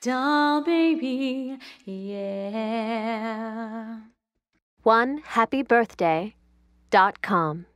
doll baby, yeah. One happy birthday dot com.